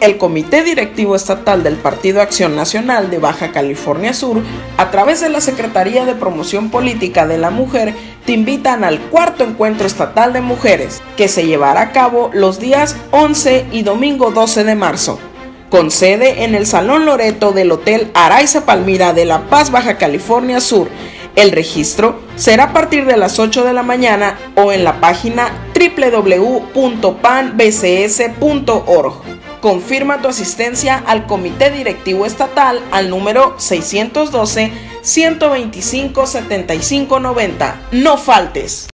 El Comité Directivo Estatal del Partido Acción Nacional de Baja California Sur, a través de la Secretaría de Promoción Política de la Mujer, te invitan al cuarto encuentro estatal de mujeres, que se llevará a cabo los días 11 y domingo 12 de marzo, con sede en el Salón Loreto del Hotel Araiza Palmira de La Paz, Baja California Sur. El registro será a partir de las 8 de la mañana o en la página www.panbcs.org. Confirma tu asistencia al Comité Directivo Estatal al número 612 125 7590. No faltes.